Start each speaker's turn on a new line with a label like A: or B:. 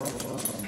A: Uh-huh.